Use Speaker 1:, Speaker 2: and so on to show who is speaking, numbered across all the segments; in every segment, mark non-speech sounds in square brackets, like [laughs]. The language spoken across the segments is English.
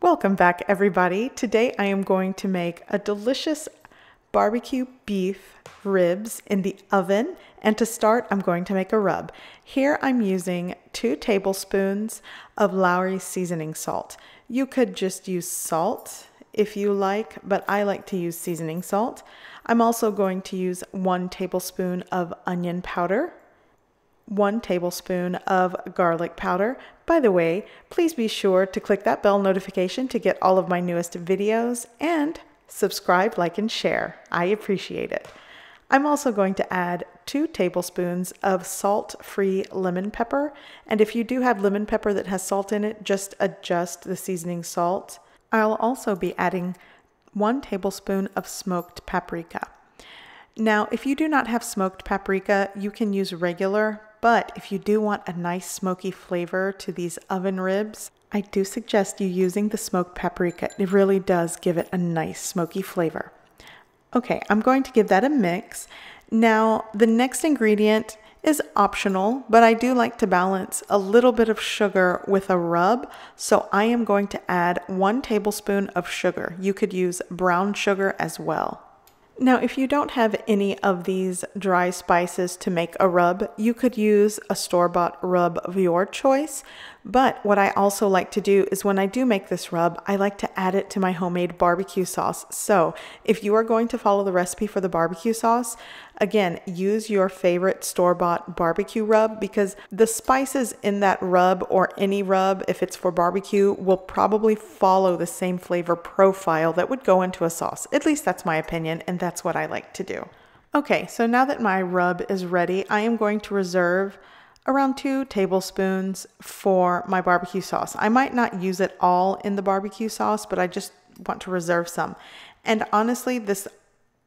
Speaker 1: Welcome back everybody. Today I am going to make a delicious barbecue beef ribs in the oven and to start I'm going to make a rub. Here I'm using two tablespoons of Lawry seasoning salt. You could just use salt if you like, but I like to use seasoning salt. I'm also going to use one tablespoon of onion powder, one tablespoon of garlic powder. By the way, please be sure to click that bell notification to get all of my newest videos and subscribe, like, and share. I appreciate it. I'm also going to add two tablespoons of salt-free lemon pepper. And if you do have lemon pepper that has salt in it, just adjust the seasoning salt. I'll also be adding one tablespoon of smoked paprika. Now, if you do not have smoked paprika, you can use regular, but if you do want a nice smoky flavor to these oven ribs, I do suggest you using the smoked paprika. It really does give it a nice smoky flavor. Okay, I'm going to give that a mix. Now, the next ingredient is optional, but I do like to balance a little bit of sugar with a rub. So I am going to add one tablespoon of sugar. You could use brown sugar as well. Now, if you don't have any of these dry spices to make a rub, you could use a store-bought rub of your choice. But what I also like to do is when I do make this rub, I like to add it to my homemade barbecue sauce. So if you are going to follow the recipe for the barbecue sauce, again, use your favorite store-bought barbecue rub because the spices in that rub or any rub, if it's for barbecue, will probably follow the same flavor profile that would go into a sauce. At least that's my opinion, and that's what I like to do. Okay, so now that my rub is ready, I am going to reserve around two tablespoons for my barbecue sauce. I might not use it all in the barbecue sauce, but I just want to reserve some. And honestly, this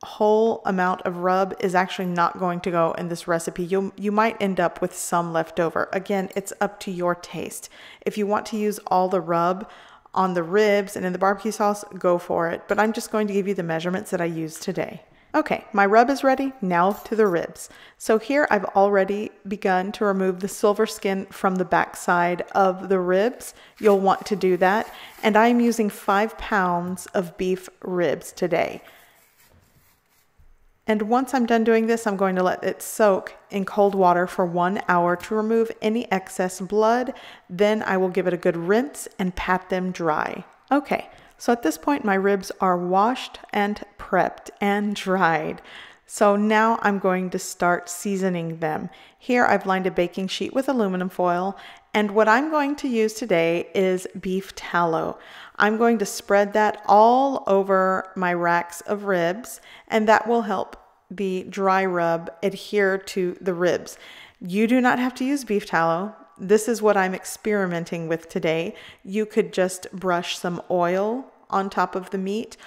Speaker 1: whole amount of rub is actually not going to go in this recipe. You you might end up with some left over. Again, it's up to your taste. If you want to use all the rub on the ribs and in the barbecue sauce, go for it. But I'm just going to give you the measurements that I used today. Okay, my rub is ready, now to the ribs. So here I've already begun to remove the silver skin from the backside of the ribs. You'll want to do that. And I'm using five pounds of beef ribs today. And once I'm done doing this, I'm going to let it soak in cold water for one hour to remove any excess blood. Then I will give it a good rinse and pat them dry. Okay, so at this point, my ribs are washed and prepped and dried. So now I'm going to start seasoning them. Here I've lined a baking sheet with aluminum foil and what I'm going to use today is beef tallow. I'm going to spread that all over my racks of ribs and that will help the dry rub adhere to the ribs. You do not have to use beef tallow this is what I'm experimenting with today. You could just brush some oil on top of the meat,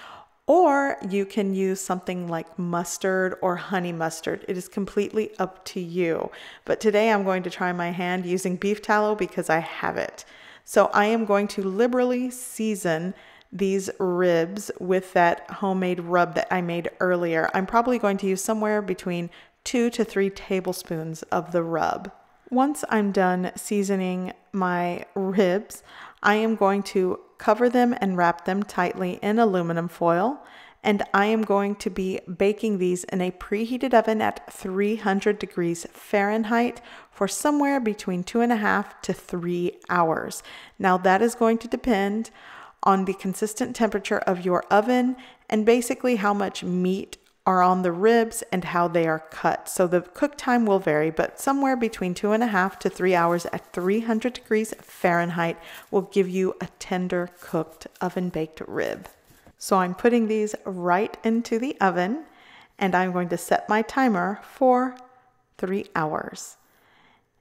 Speaker 1: or you can use something like mustard or honey mustard. It is completely up to you. But today I'm going to try my hand using beef tallow because I have it. So I am going to liberally season these ribs with that homemade rub that I made earlier. I'm probably going to use somewhere between two to three tablespoons of the rub. Once I'm done seasoning my ribs, I am going to cover them and wrap them tightly in aluminum foil. And I am going to be baking these in a preheated oven at 300 degrees Fahrenheit for somewhere between two and a half to three hours. Now, that is going to depend on the consistent temperature of your oven and basically how much meat are on the ribs and how they are cut. So the cook time will vary, but somewhere between two and a half to three hours at 300 degrees Fahrenheit will give you a tender cooked oven baked rib. So I'm putting these right into the oven and I'm going to set my timer for three hours.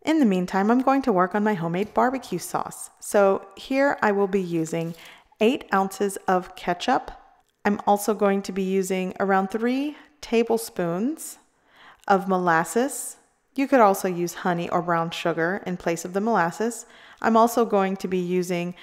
Speaker 1: In the meantime, I'm going to work on my homemade barbecue sauce. So here I will be using eight ounces of ketchup, I'm also going to be using around three tablespoons of molasses. You could also use honey or brown sugar in place of the molasses. I'm also going to be using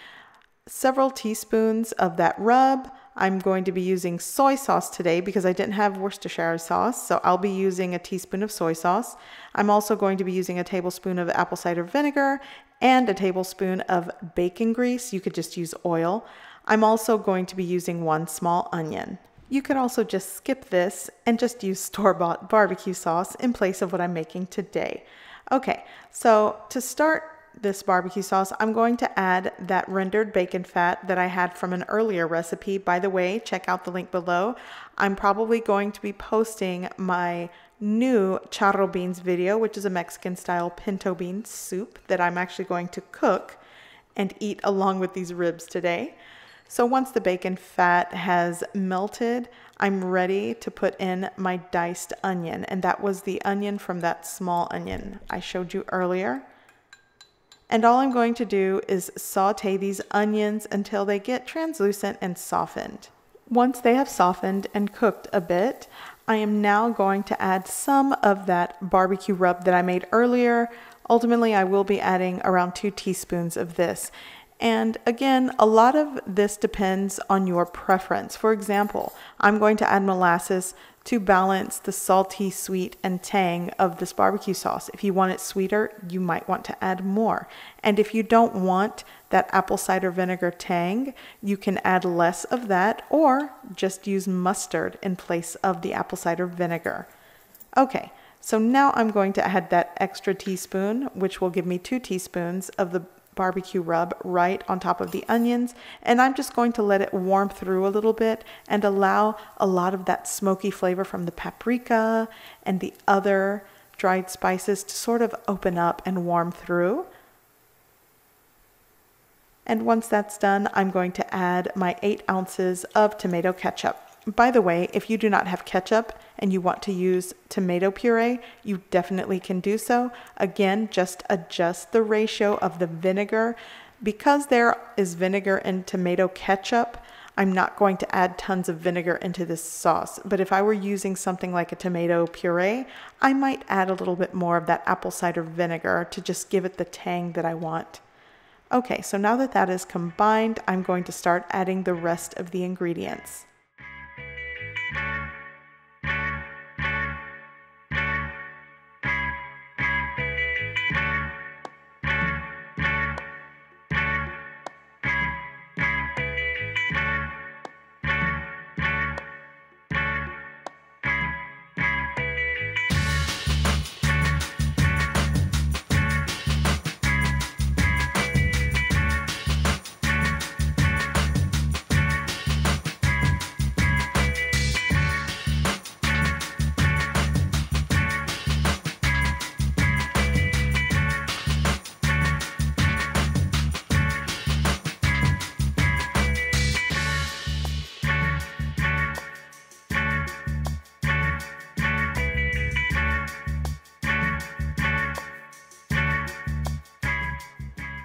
Speaker 1: several teaspoons of that rub, I'm going to be using soy sauce today because I didn't have Worcestershire sauce, so I'll be using a teaspoon of soy sauce. I'm also going to be using a tablespoon of apple cider vinegar and a tablespoon of bacon grease. You could just use oil. I'm also going to be using one small onion. You could also just skip this and just use store-bought [laughs] barbecue sauce in place of what I'm making today. Okay, so to start this barbecue sauce, I'm going to add that rendered bacon fat that I had from an earlier recipe. By the way, check out the link below. I'm probably going to be posting my new charro beans video, which is a Mexican style pinto bean soup that I'm actually going to cook and eat along with these ribs today. So once the bacon fat has melted, I'm ready to put in my diced onion. And that was the onion from that small onion I showed you earlier. And all I'm going to do is saute these onions until they get translucent and softened. Once they have softened and cooked a bit, I am now going to add some of that barbecue rub that I made earlier. Ultimately, I will be adding around two teaspoons of this. And again, a lot of this depends on your preference. For example, I'm going to add molasses to balance the salty, sweet, and tang of this barbecue sauce. If you want it sweeter, you might want to add more. And if you don't want that apple cider vinegar tang, you can add less of that or just use mustard in place of the apple cider vinegar. Okay, so now I'm going to add that extra teaspoon, which will give me two teaspoons of the barbecue rub right on top of the onions and I'm just going to let it warm through a little bit and allow a lot of that smoky flavor from the paprika and the other dried spices to sort of open up and warm through. And once that's done, I'm going to add my eight ounces of tomato ketchup. By the way, if you do not have ketchup and you want to use tomato puree, you definitely can do so. Again, just adjust the ratio of the vinegar. Because there is vinegar in tomato ketchup, I'm not going to add tons of vinegar into this sauce. But if I were using something like a tomato puree, I might add a little bit more of that apple cider vinegar to just give it the tang that I want. Okay, so now that that is combined, I'm going to start adding the rest of the ingredients.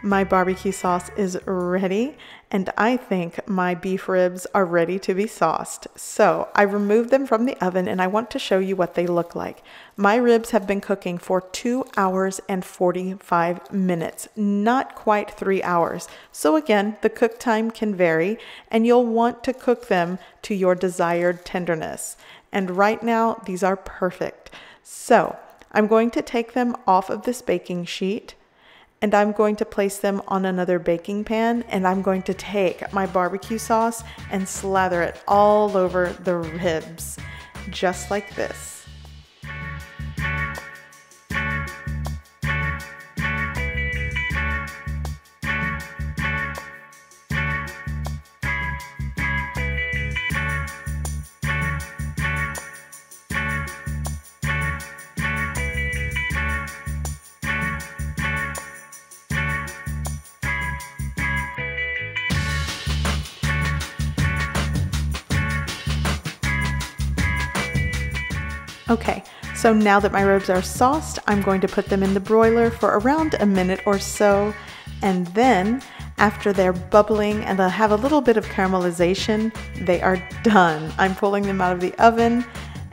Speaker 1: My barbecue sauce is ready and I think my beef ribs are ready to be sauced. So I removed them from the oven and I want to show you what they look like. My ribs have been cooking for two hours and 45 minutes, not quite three hours. So again, the cook time can vary and you'll want to cook them to your desired tenderness. And right now, these are perfect. So I'm going to take them off of this baking sheet and I'm going to place them on another baking pan and I'm going to take my barbecue sauce and slather it all over the ribs, just like this. Okay, so now that my ribs are sauced, I'm going to put them in the broiler for around a minute or so. And then after they're bubbling and they'll have a little bit of caramelization, they are done. I'm pulling them out of the oven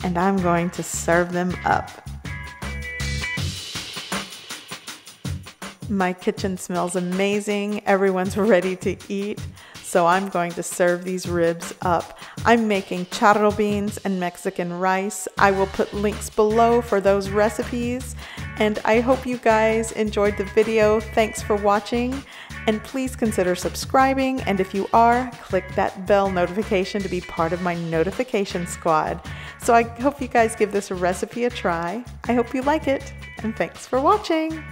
Speaker 1: and I'm going to serve them up. My kitchen smells amazing. Everyone's [laughs] ready to eat. So I'm going to serve these ribs up. I'm making charro beans and Mexican rice. I will put links below for those recipes. And I hope you guys enjoyed the video. Thanks for watching. And please consider subscribing. And if you are, click that bell notification to be part of my notification squad. So I hope you guys give this recipe a try. I hope you like it. And thanks for watching.